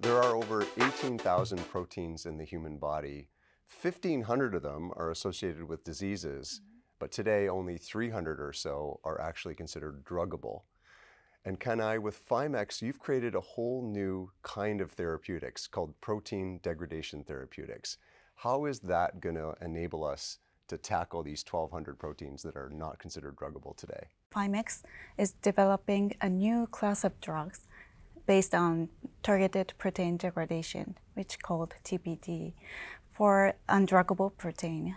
There are over 18,000 proteins in the human body. 1,500 of them are associated with diseases, mm-hmm. but today only 300 or so are actually considered druggable. And Kanae, with FIMECS, you've created a whole new kind of therapeutics called protein degradation therapeutics. How is that going to enable us to tackle these 1,200 proteins that are not considered druggable today? FIMECS is developing a new class of drugs based on targeted protein degradation, which called TPD, for undruggable protein.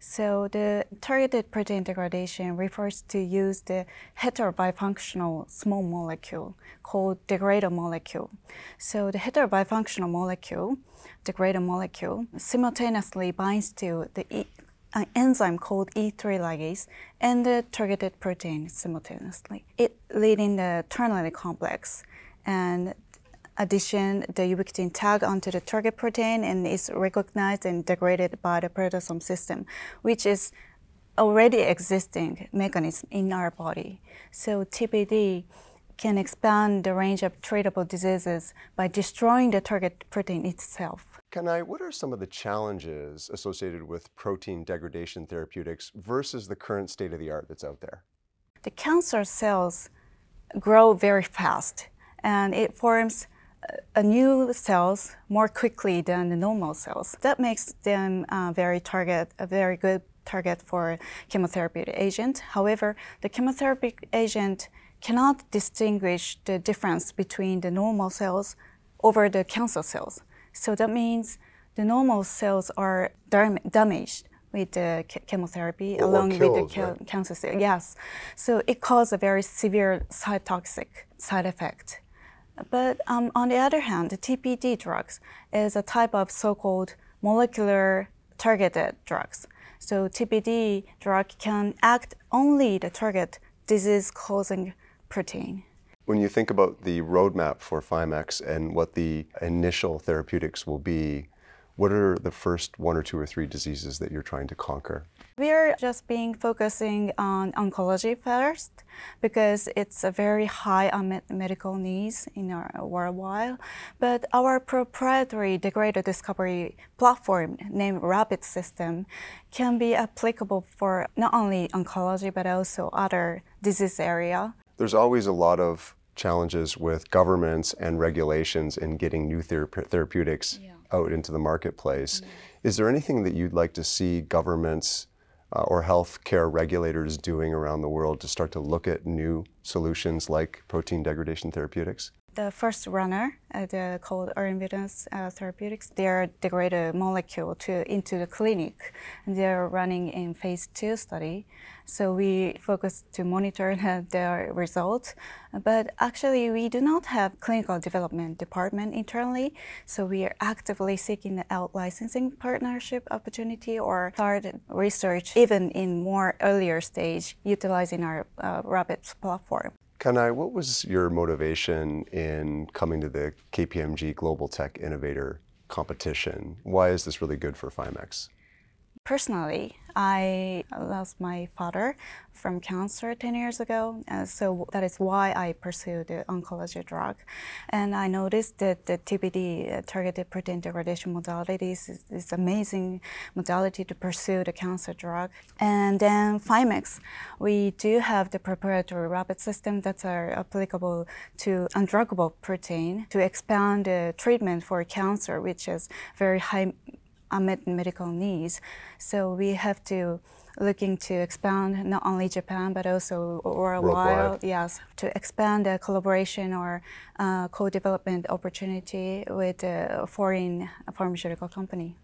So the targeted protein degradation refers to use the heterobifunctional small molecule called degrader molecule. So the heterobifunctional molecule, degrader molecule, simultaneously binds to the e an enzyme called E3 ligase and the targeted protein simultaneously. It leading the ternary complex and addition the ubiquitin tag onto the target protein and is recognized and degraded by the proteasome system, which is already existing mechanism in our body. So TPD can expand the range of treatable diseases by destroying the target protein itself. Kanae, what are some of the challenges associated with protein degradation therapeutics versus the current state of the art that's out there? The cancer cells grow very fast and it forms a new cells more quickly than the normal cells. That makes them uh, very target, a very good target for chemotherapy agent. However, the chemotherapy agent cannot distinguish the difference between the normal cells over the cancer cells. So that means the normal cells are dam damaged with the chemotherapy or along killed, with the ca right? cancer cells. Yes. So it causes a very severe cytotoxic side effect. But um, on the other hand, the TPD drugs is a type of so-called molecular targeted drugs. So TPD drug can act only the target disease-causing protein. When you think about the roadmap for FIMECS and what the initial therapeutics will be, what are the first one or two or three diseases that you're trying to conquer? We're just being focusing on oncology first because it's a very high unmet medical needs in our worldwide. But our proprietary degrader discovery platform named Rapid System can be applicable for not only oncology but also other disease area. There's always a lot of challenges with governments and regulations in getting new thera- therapeutics Yeah. Out into the marketplace. Is there anything that you'd like to see governments uh, or healthcare regulators doing around the world to start to look at new solutions like protein degradation therapeutics? The first runner, uh, the, called Arvinas uh, Therapeutics, they are degrader molecule to into the clinic, and they are running in phase two study. So we focus to monitor their results. But actually, we do not have clinical development department internally, so we are actively seeking the out licensing partnership opportunity or start research even in more earlier stage, utilizing our uh, Rapid platform. Kanae, what was your motivation in coming to the KPMG Global Tech Innovator competition? Why is this really good for FIMECS? Personally, I lost my father from cancer 10 years ago, and so that is why I pursued the oncology drug. And I noticed that the TPD, uh, targeted protein degradation modalities, is, is amazing modality to pursue the cancer drug. And then FIMECS, we do have the proprietary rapid system that are applicable to undruggable protein to expand the treatment for cancer, which is very high unmet medical needs. So we have to looking to expand not only Japan but also worldwide. Worldwide. Yes, to expand the collaboration or uh, co-development opportunity with a foreign pharmaceutical company.